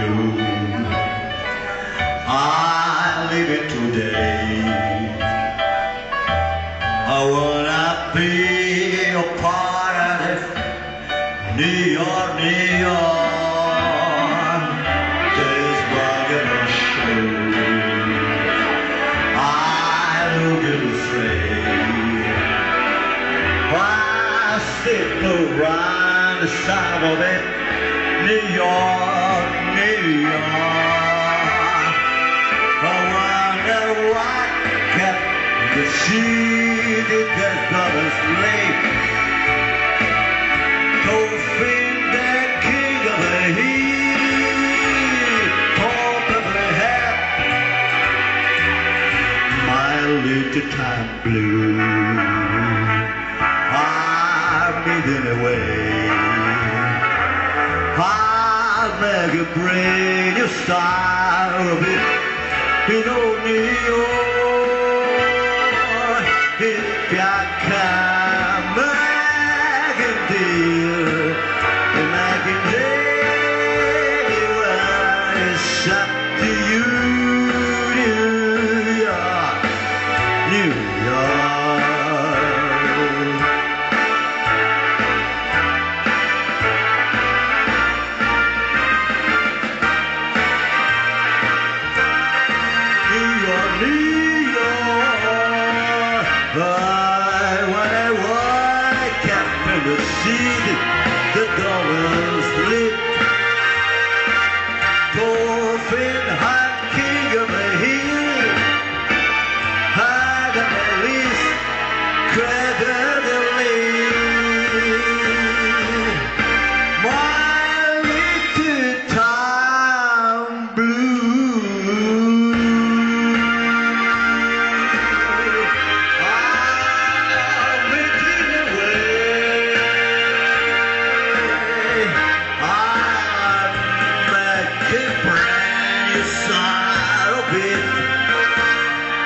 you. I leave it today. I wanna be a part of it. New York, New York. There's what gonna. I look afraid. I sit around the side of it. New York. I wonder what kept the city that brothers late. Dolphin, the king of the hill, probably had my little time blue. I'm moving away. I'll make a brand new style of it in old New York. If I can make a deal, and I can anywhere, it's up to you, I when I wake up in the city, the dollars lit.